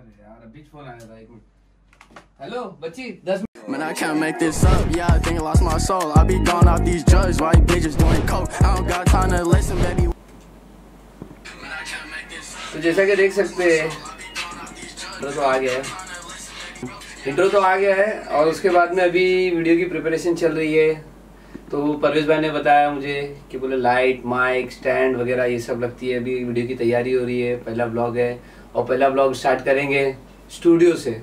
अरे यार अभी फ़ोन आया था एक मिनट हेलो बच्ची दस Man, I can't make this up. Yeah, I think I lost my soul. I be gone off these drugs while you bitches doing coke. I don't got time to listen, baby. तो जैसा कि देख सकते हैं intro तो आ गया है intro तो आ गया है और उसके बाद में अभी वीडियो की प्रिपरेशन चल रही है तो परवेश भाई ने बताया मुझे कि बोले लाइट माइक स्टैंड वगैरह ये सब लगती है अभी वीडियो की तैयारी हो रही है पहला ब्लॉग है और पहला ब्लॉग स्टार्ट करेंगे स्टूडियो से।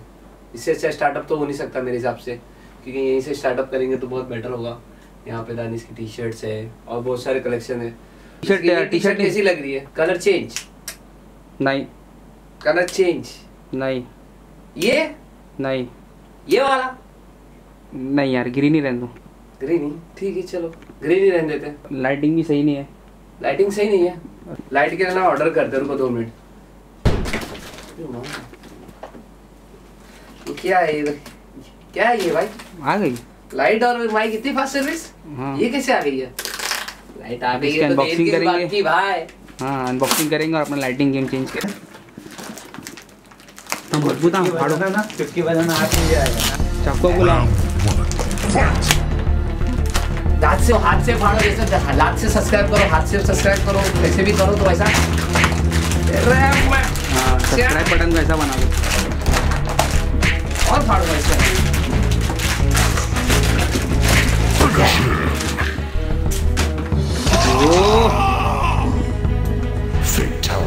इससे अच्छा स्टार्टअप तो हो नहीं सकता मेरे हिसाब से क्योंकि यहीं से स्टार्टअप करेंगे तो बहुत बेटर होगा। यहाँ पे दानिश की टी शर्ट्स है और बहुत सारे कलेक्शन है। टी-शर्ट टी-शर्ट टी-शर्ट कैसी लग रही है? कलर चेंज नहीं। कलर चेंज नहीं। ये? नहीं। ये वाला? नहीं यार ग्रीन ही रहने दो। ग्रीन ही? ठीक है चलो। ग्रीन ही रहने देते लाइटिंग भी सही नहीं है। लाइटिंग सही नहीं है? लाइट के लिए ना ऑर्डर करते हैं, रुको दो मिनट। ये क्या है ये क्या है ये भाई? आ गई। लाइट और माइक इतनी फास्ट सर्विस हाँ। ये कैसे आ गई है? लाइट आ गई है तो बात करेंगे। की भाई। हाँ अनबॉक्सिंग करेंगे और अपना लाइटिंग गेम चेंज करें तो मज़बूत हाँ फाड़ो ना? फिफ्टी परसेंट हाथ में जाएगा चाकू बुलाओ हाथ से हाथ से फाड़ो जैसे हाथ से सब्सक्राइब करो हाथ से सब्सक्राइब करो कैसे भी करो तो ऐसा हाँ। सब्सक्राइब बटन को ऐसा बना दो। और फाड़ो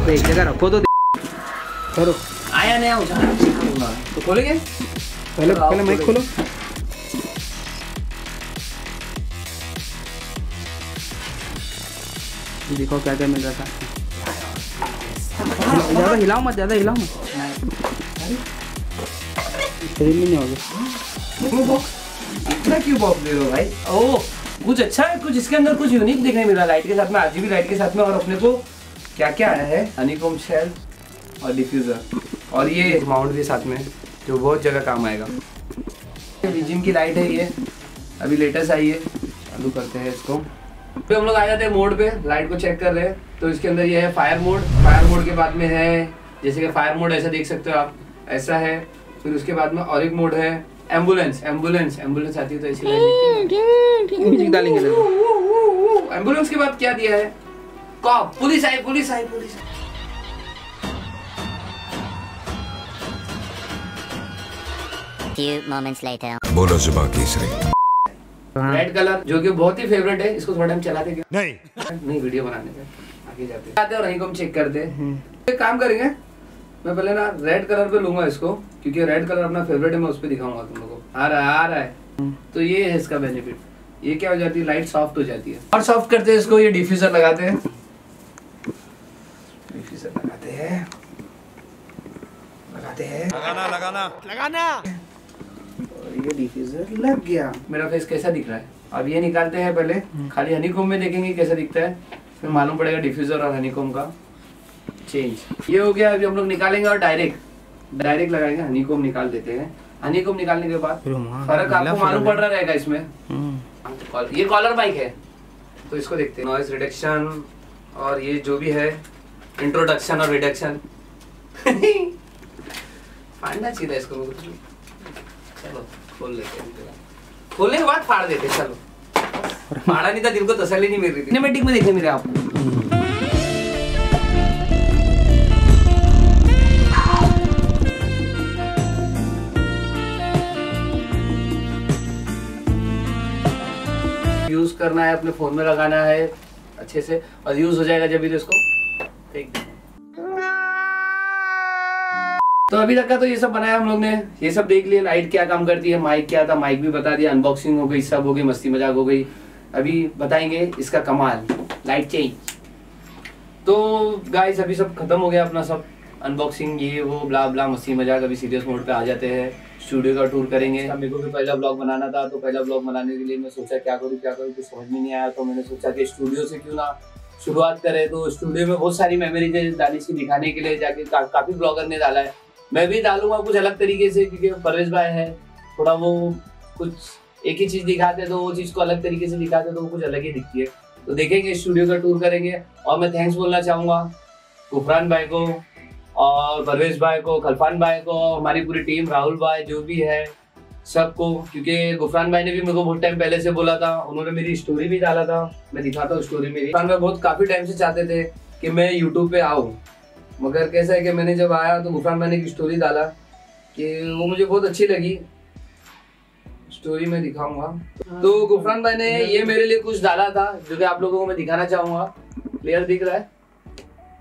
तो एक जगह रखो तो करो। आया नया उठा तो खोलेंगे? पहले पहले माइक खोलो। खोलो। देखो क्या क्या मिल रहा था। ज़्यादा हिलाओ मत ज़्यादा हिलाओ मत शरीर नहीं होगा इतना क्यों बॉक्स दे रहे हो भाई. ओ कुछ अच्छा है कुछ इसके अंदर कुछ यूनिक देखने मिला लाइट के साथ में आरजीबी लाइट के साथ में और अपने को क्या क्या आया है? हनीकॉम शेल और डिफ्यूजर और ये माउंट भी साथ में जो बहुत जगह काम आएगा। जिम की लाइट है ये। अभी लेटेस्ट आई है। चालू करते हैं इसको। फिर हम लोग आ जाते हैं मोड पे लाइट को चेक कर रहे हैं। तो इसके अंदर ये है फायर मोड फायर मोड के बाद में है जैसे कि फायर मोड ऐसा देख सकते हो आप ऐसा है। फिर उसके बाद में और एक मोड है एंबुलेंस एंबुलेंस एंबुलेंस आती है तो ऐसी म्यूज़िक डालेंगे एंबुलेंस के बाद क्या दिया है? कॉप पुलिस आई पुलिस आई पुलिस आई Few moments later. बोलो जुबा केसरी रेड कलर जो कि बहुत ही फेवरेट है इसको थोड़ा टाइम चलाते क्या? नहीं। नहीं वीडियो बनाने का आगे जाते हैं। आते और यहीं को हम चेक करते हैं। एक काम करेंगे मैं पहले ना रेड कलर पे लूँगा इसको क्योंकि रेड कलर अपना फेवरेट है मैं उस पर दिखाऊँगा तुम लोगों को। आ रहा है आ रहा है। तो ये है इसका बेनिफिट ये क्या हो जाती है? लाइट सॉफ्ट हो जाती है। और सॉफ्ट करते हैं इसको ये डिफ्यूजर लगाते हैं। डिफ्यूजर लगाते हैं। लगाते हैं। लगाना लगाना। लगाना। और ये डिफ्यूजर लग गया। मेरा फेस कैसा दिख रहा है? अब ये निकालते हैं पहले। खाली हनीकोम में देखेंगे कैसा दिखता है। फिर मालूम पड़ेगा डिफ्यूजर और हनीकोम का चेंज ये हो गया अभी हम लोग निकालेंगे और डायरेक्ट डायरेक्ट लगाएँगे हनीकोम निकाल देते हैं। हनीकोम निकालने के बाद फ़र्क आपको मालूम पड़ रहा रहेगा इसमें। हम्म। ये कॉलर माइक है तो इसको देखते हैं। नॉइस रिडक्शन और ये जो भी है इंट्रोडक्शन और रिडक्शन फाड़ना चाहिए इसको चलो खोल लेते हैं। खोलने के बाद फाड़ देते चलो। फाड़ा नहीं था दिल को तसल्ली नहीं मिल रही थी सिनेमेटिक में देखने मिले आपको यूज़ करना है अपने फ़ोन में लगाना है अच्छे से और यूज़ हो जाएगा जब भी तो इसको। फेंक तो अभी तक का तो ये सब बनाया हम लोग ने। ये सब देख लिया लाइट क्या काम करती है माइक क्या था माइक भी बता दिया अनबॉक्सिंग हो गई, सब हो गई, मस्ती मज़ाक हो गई। अभी बताएँगे इसका कमाल लाइट चेंज तो गाइस अभी सब खत्म हो गया अपना सब अनबॉक्सिंग ये, वो ब्ला ब्ला मस्ती मज़ाक अभी सीरियस मोड पे आ जाते हैं। स्टूडियो का टूर करेंगे। मेरे को भी पहला ब्लॉग बनाना था तो पहला ब्लॉग बनाने के लिए मैं सोचा क्या करूँ क्या करूँ, कुछ समझ में नहीं आया तो मैंने सोचा कि स्टूडियो से क्यों ना शुरुआत करें। तो स्टूडियो में बहुत सारी मेमोरीज है, दानिश की दिखाने के लिए जाके काफ़ी ब्लॉगर ने डाला है। मैं भी डालूँगा कुछ अलग तरीके से, क्योंकि परवेश भाई है, थोड़ा वो कुछ एक ही चीज़ दिखाते तो वो चीज़ को अलग तरीके से दिखाते तो वो कुछ अलग ही दिखती है। तो देखेंगे स्टूडियो का टूर करेंगे, और मैं थैंक्स बोलना चाहूँगा गुफरान भाई को, और परवेश भाई को, खलफान भाई को हमारी पूरी टीम राहुल भाई, जो भी है, सबको, क्योंकि गुफरान भाई ने भी मेरे को बहुत टाइम पहले से बोला था, उन्होंने मेरी स्टोरी भी डाला था, मैं दिखाता हूँ स्टोरी मेरी गुफरान भाई बहुत काफ़ी टाइम से चाहते थे कि मैं यूट्यूब पे आऊँ। मगर कैसा है कि मैंने जब आया तो गुफरान भाई ने एक स्टोरी डाला कि वो मुझे बहुत अच्छी लगी। स्टोरी में दिखाऊँगा। तो गुफरान भाई ने ये मेरे लिए कुछ डाला था जो कि आप लोगों को मैं दिखाना चाहूँगा। क्लियर दिख रहा है?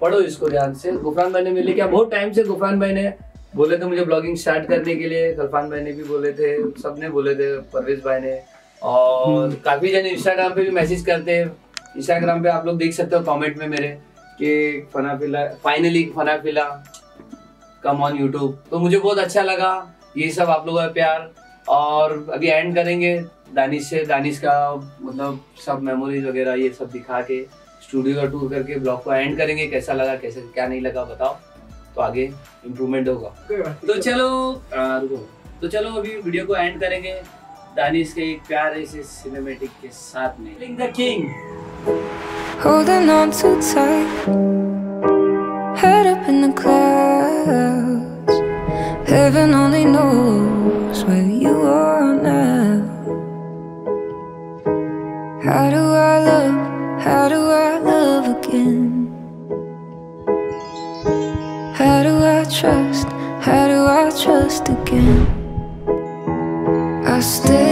पढ़ो इसको ध्यान से। गुफरान भाई ने मिले क्या। बहुत टाइम से गुफरान भाई ने बोले थे मुझे ब्लॉगिंग स्टार्ट करने के लिए। सलफान भाई ने भी बोले थे सबने बोले थे परवेज भाई ने। और काफ़ी जन इंस्टाग्राम पे भी मैसेज करते। हैं इंस्टाग्राम पे आप लोग देख सकते हो कमेंट में मेरे। कि फना फिला फाइनली फना फिला कम ऑन यूट्यूब तो मुझे बहुत अच्छा लगा ये सब आप लोगों का प्यार। और अभी एंड करेंगे दानिश से दानिश का मतलब सब मेमोरीज वगैरह ये सब दिखा के स्टूडियो का टूर करके ब्लॉग को एंड करेंगे कैसा लगा कैसे क्या नहीं लगा बताओ। तो आगे इम्प्रूवमेंट होगा। तो चलो आ, तो चलो अभी वीडियो को एंड करेंगे। दानिश के एक प्यारे से सिनेमेटिक के साथ में। King Holding on too tight, head up in the clouds. Heaven only knows where you are now. How do I love? How do I love again? How do I trust? How do I trust again? I stay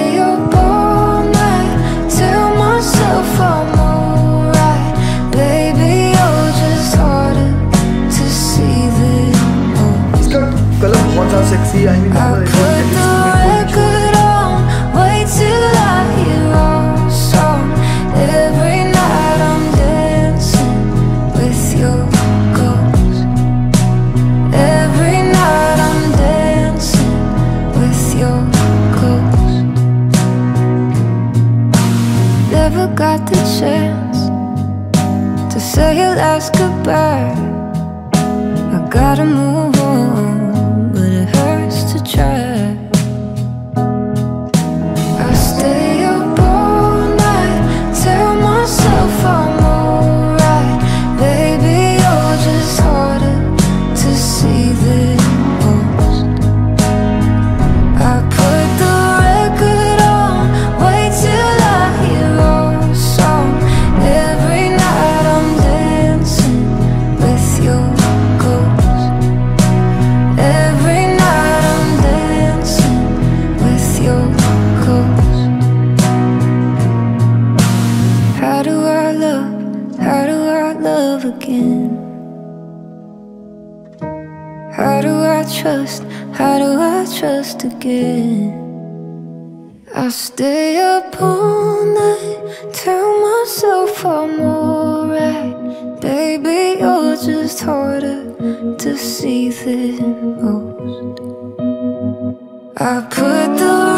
gotta move I again? I stay up all night, tell myself I'm alright. Baby, you're just harder to see than most. I put the